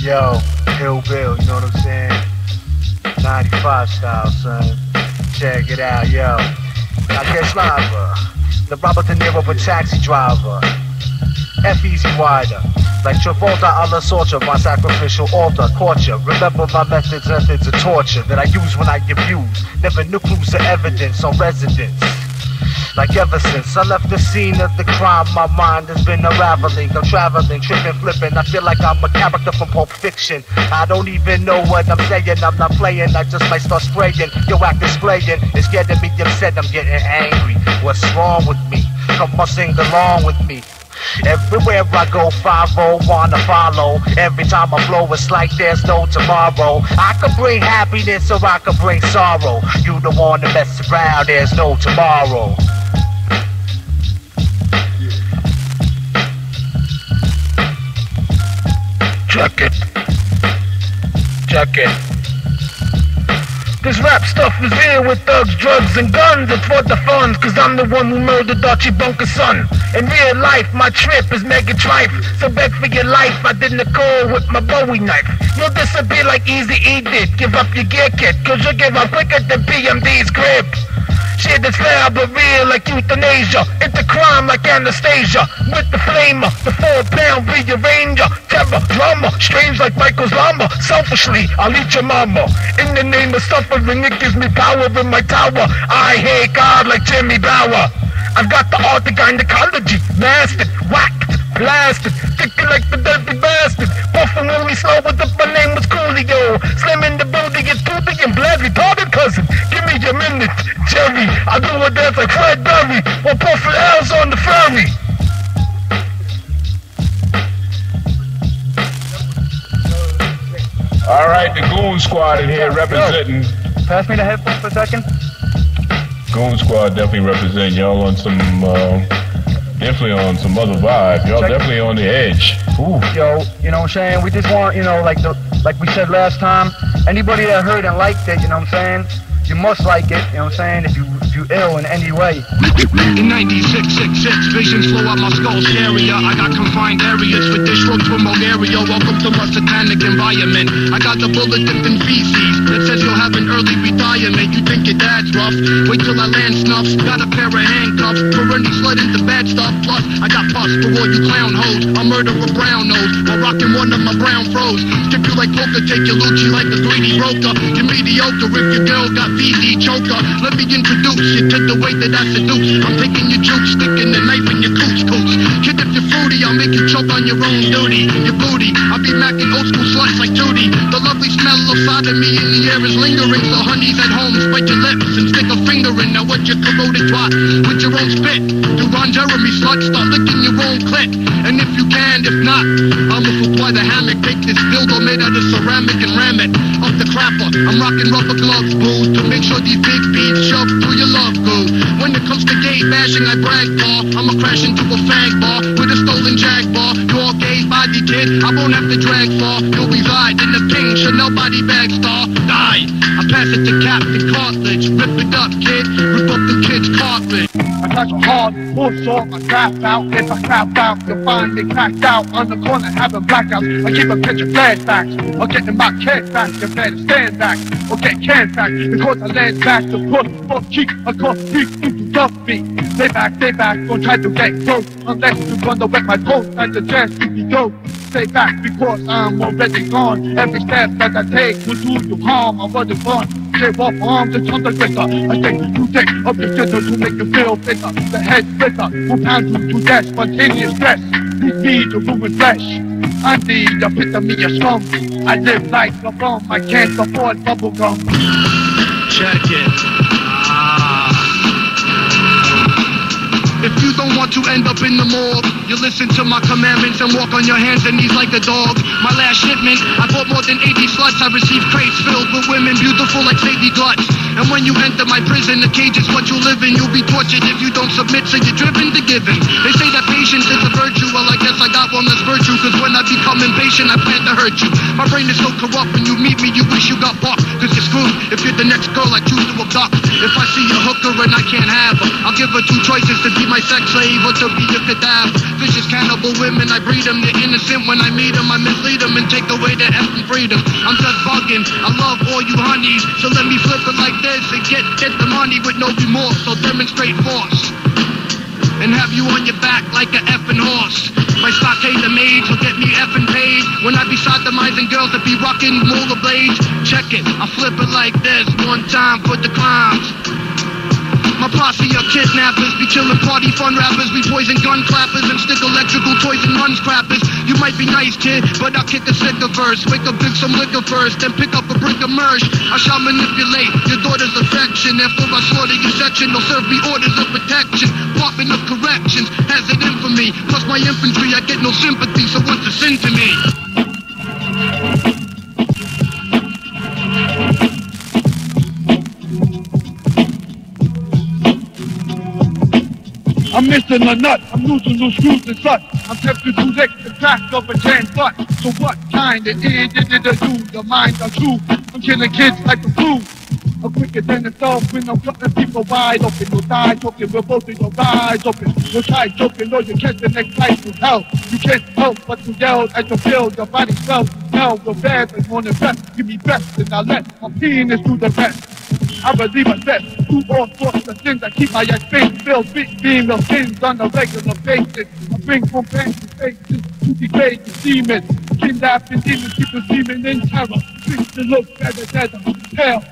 Yo, Ill Bill, you know what I'm saying? 95 style, son. Check it out, yo. I guess lava. Uh, the Robert De Niro a taxi driver. F easy wider. Like Travolta a la Sorcha, my sacrificial altar, torture. Remember my methods, methods of torture that I use when I abuse. Never knew clues of evidence on residence. Like ever since I left the scene of the crime, my mind has been unraveling. I'm traveling, tripping, flipping. I feel like I'm a character from Pulp Fiction. I don't even know what I'm saying. I'm not playing. I just might start spraying. Yo, act displaying. It's getting me upset. I'm getting angry. What's wrong with me? Come on, sing along with me. Everywhere I go, 5 wanna follow. Every time I flow, it's like there's no tomorrow. I can bring happiness or I can bring sorrow. You don't wanna mess around, there's no tomorrow. Check it. Check it. This rap stuff is here with thugs, drugs, and guns. It's for the funds, cause I'm the one who murdered Archie Bunker's son. In real life, my trip is mega trife. So beg for your life, I didn't call with my Bowie knife. You'll disappear like Easy E did. Give up your gear kit, cause you'll give up quicker than PMD's grip. Shit that's fair but real like euthanasia. It's a crime like Anastasia. With the flamer, the four pound rearranger. Terror, drama, strange like Michael's llama. Selfishly, I'll eat your mama. In the name of suffering, it gives me power in my tower. I hate God like Jimmy Bauer. I've got the art of gynecology, mastered, whacked, blasted, thinking like the dirty bastard. Puffing we slow with the my name was Coolio. Slim in the building, it's Poopy and Blad, retarded cousin. Give me a minute, Jerry. I do a dance like Fred Berry, while puffing L's on the ferry. All right, the Goon Squad in here representing. Pass me the headphones for a second. Goon Squad definitely represent y'all on some, uh, definitely on some other vibe. Y'all Check- definitely on the edge. Ooh. Yo, you know what I'm saying? We just want, you know, like the like we said last time, anybody that heard and liked it, you know what I'm saying? You must like it, you know what I'm saying? If you if you ill in any way. In 9666, visions flow out my skull's area. I got confined areas with this road from Bulgaria. Welcome to my satanic environment. I got the bullet dipped in feces that says you'll have an early retirement. You think your dad's rough? Wait till I land snuffs. Got a pair of handcuffs for any sled into bad stuff. Plus, I got pus for all you clown hoes. I murder a brown nose while rocking one of my brown froze. Skip you like poker, take your Lucci like a greedy broker. You're mediocre if your girl got VD choker. Let me introduce you to the way that I seduce. I'm taking your juice, sticking the knife in your cooch cooch. Kid, if you're fruity, I'll make you choke on your own duty. Your booty, I'll be macking old school sluts like Judy. The lovely smell of sodomy in the air is lingering. So honeys at home, spread your lips and stick a finger in. Now what you corroded twat with your own spit. Do Ron Jeremy slut, start licking your own clit. And if you can, if not, I'ma supply the hammock. Take this dildo made out of ceramic and ram it the clapper. I'm rocking rubber gloves, boo, to make sure these big beats shove through your love goo. When it comes to gay bashing, I brag bar. I'ma crash into a fag bar with a stolen jack bar. You're gay body kid, I won't have to drag far. You'll reside in the pink Chanel body bag star. Die. I pass it to Captain Cartledge. Rip it up, kid. Rip up the kid's carpet. I touch hard, off, I crap out. If I crap out, you'll find me cracked out on the corner having blackouts. I keep a picture flashbacks, or getting my cash back. You better stand back, or get canned back. Because I land back to push, fuck, cheek, across deep into duff feet. Stay back, stay back, don't try to get close. Unless you wanna wet my post, the chance to be go. Stay back because I'm already gone. Every step that I take will do you harm. I'm running on. Shave off arms and turn the quicker. I think you take up your scissors to make you feel bitter. The head splitter will pound you to death. Spontaneous stress. Lead me to ruin flesh. I need the epitome of scum. I live like a bum. I can't afford bubblegum. Check it. If you don't want to end up in the morgue, you listen to my commandments and walk on your hands and knees like a dog. My last shipment, I bought more than 80 sluts. I received crates filled with women beautiful like Sadie Glutz. And when you enter my prison, the cage is what you live in. You'll be tortured if you don't submit, so you're driven to giving. They say that patience is a virtue. Well, I guess I got one that's virtue, cause when I become impatient, I plan to hurt you. My brain is so corrupt, when you meet me, you wish you got bucked. Cause you're screwed if you're the next girl I choose to abduct. If I see a hooker and I can't have her, I'll give her two choices to be my sex slave or to be a cadaver. Vicious cannibal women, I breed them. They're innocent when I meet them. I mislead them and take away their effing freedom. I'm just bugging. I love all you honeys. So let me flip it like this and get, get the money with no remorse. So demonstrate force and have you on your back like a effing horse. My stockade the maids will get me effing paid when I be sodomizing girls that be rocking rollerblades. Check it, I flip it like this one time for the clowns. My posse of kidnappers be killing party fun rappers. We poison gun clappers and stick electrical toys and runs crappers. You might be nice, kid, but I'll kick a sicker verse. Wake up, drink some liquor first, then pick up a brick of merch. I shall manipulate your daughter's affection. After I slaughter your section, they'll serve me orders of protection. Popping of corrections has it in for me. Plus my infantry, I get no sympathy, so what's the sin to me? I'm missing a nut, I'm losing loose screws and sluts. I'm tempted to lick the crack of a tan butt. So what kind of idiot did it do? Your mind are true. I'm killing kids like the flu. I'm quicker than a dove when I'm cutting people wide open. You'll die talking with both of your eyes open. You'll try joking or you catch the next life to hell. You can't help but to yell at your feel. Your body smells hell. Your bad and on the best. Give me best and I let my penis do the best. I believe I said, do all sorts of things. I keep my face filled, big female things on a regular basis. I bring from fancy faces to degrade the demons. Kidnapping demons, keep the demon in terror. Treat to look better than hell.